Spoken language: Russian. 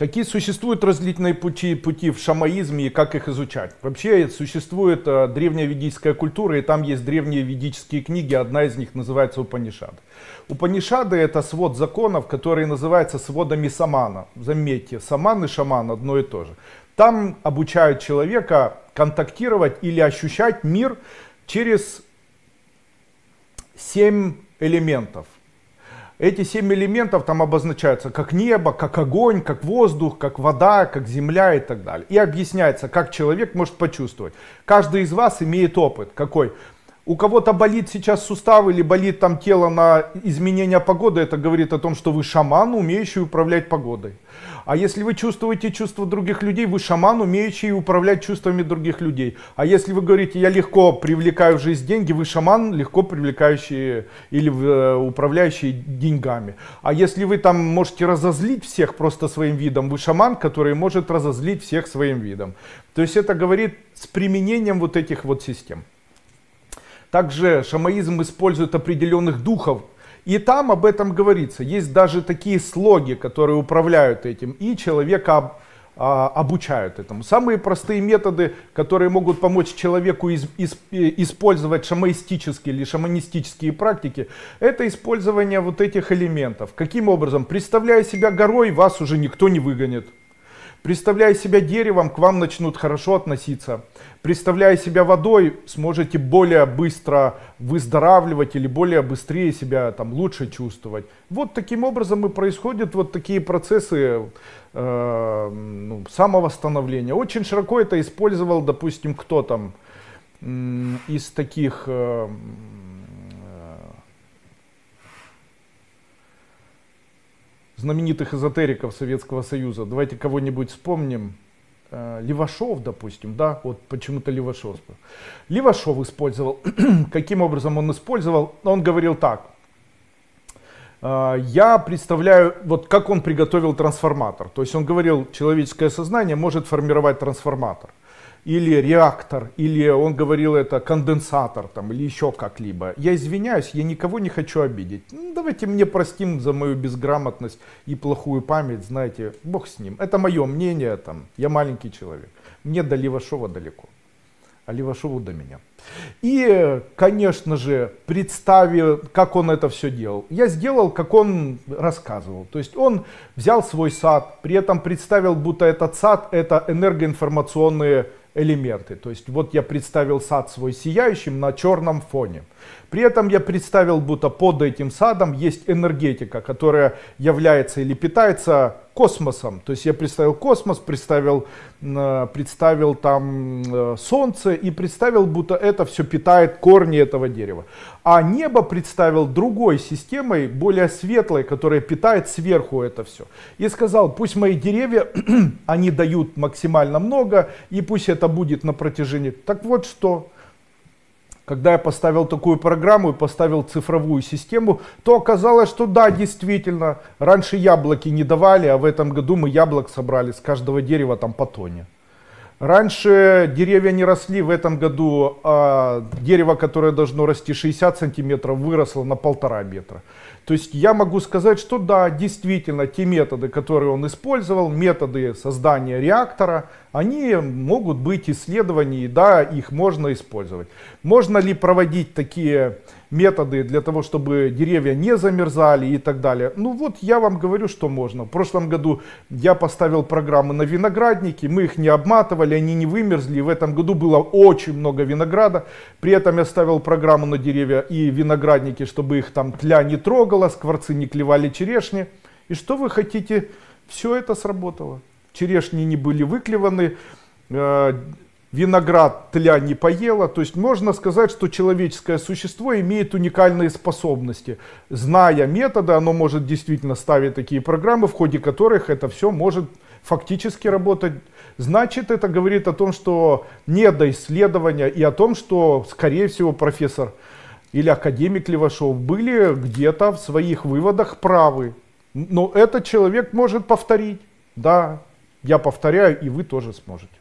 Какие существуют различные пути, пути в шамаизме и как их изучать? Вообще существует э, древняя ведическая культура, и там есть древние ведические книги, одна из них называется Упанишад. Упанишады это свод законов, который называется сводами самана. Заметьте, саман и шаман одно и то же. Там обучают человека контактировать или ощущать мир через семь элементов. Эти семь элементов там обозначаются как небо, как огонь, как воздух, как вода, как земля и так далее. И объясняется, как человек может почувствовать. Каждый из вас имеет опыт. Какой? У кого-то болит сейчас сустав или болит там тело на изменение погоды, это говорит о том, что вы шаман, умеющий управлять погодой. А если вы чувствуете чувства других людей, вы шаман, умеющий управлять чувствами других людей. А если вы говорите, я легко привлекаю в жизнь деньги, вы шаман, легко привлекающий или э, управляющий деньгами. А если вы там можете разозлить всех просто своим видом, вы шаман, который может разозлить всех своим видом. То есть это говорит с применением вот этих вот систем. Также шамаизм использует определенных духов, и там об этом говорится. Есть даже такие слоги, которые управляют этим, и человека а, обучают этому. Самые простые методы, которые могут помочь человеку из, из, использовать шамаистические или шаманистические практики, это использование вот этих элементов. Каким образом? Представляя себя горой, вас уже никто не выгонит. Представляя себя деревом, к вам начнут хорошо относиться. Представляя себя водой, сможете более быстро выздоравливать или более быстрее себя там лучше чувствовать. Вот таким образом и происходят вот такие процессы э, ну, самовосстановления. Очень широко это использовал, допустим, кто там из таких... Э, знаменитых эзотериков Советского Союза. Давайте кого-нибудь вспомним. Э, Левашов, допустим, да, вот почему-то Левашов. Левашов использовал, каким образом он использовал, он говорил так, «Э, я представляю, вот как он приготовил трансформатор. То есть он говорил, человеческое сознание может формировать трансформатор или реактор, или он говорил это конденсатор, там, или еще как-либо. Я извиняюсь, я никого не хочу обидеть. Ну, давайте мне простим за мою безграмотность и плохую память, знаете, бог с ним. Это мое мнение, там, я маленький человек. Мне до Левашова далеко, а Левашову до меня. И, конечно же, представил, как он это все делал. Я сделал, как он рассказывал. То есть он взял свой сад, при этом представил, будто этот сад это энергоинформационные элементы. То есть вот я представил сад свой сияющим на черном фоне. При этом я представил, будто под этим садом есть энергетика, которая является или питается космосом. То есть я представил космос, представил, э, представил там э, солнце и представил, будто это все питает корни этого дерева. А небо представил другой системой, более светлой, которая питает сверху это все. И сказал, пусть мои деревья, они дают максимально много, и пусть это будет на протяжении. Так вот что, когда я поставил такую программу и поставил цифровую систему, то оказалось, что да, действительно, раньше яблоки не давали, а в этом году мы яблок собрали с каждого дерева там по тоне. Раньше деревья не росли, в этом году а дерево, которое должно расти 60 сантиметров, выросло на полтора метра. То есть я могу сказать, что да, действительно, те методы, которые он использовал, методы создания реактора, они могут быть исследованы, и да, их можно использовать. Можно ли проводить такие методы для того, чтобы деревья не замерзали и так далее? Ну вот я вам говорю, что можно. В прошлом году я поставил программы на виноградники, мы их не обматывали, они не вымерзли. В этом году было очень много винограда. При этом я ставил программу на деревья и виноградники, чтобы их там тля не трогала, скворцы не клевали черешни. И что вы хотите? Все это сработало. Черешни не были выклеваны, э, виноград тля не поела. То есть можно сказать, что человеческое существо имеет уникальные способности. Зная методы, оно может действительно ставить такие программы, в ходе которых это все может фактически работать. Значит, это говорит о том, что не до исследования и о том, что, скорее всего, профессор или академик Левашов были где-то в своих выводах правы. Но этот человек может повторить. Да, я повторяю, и вы тоже сможете.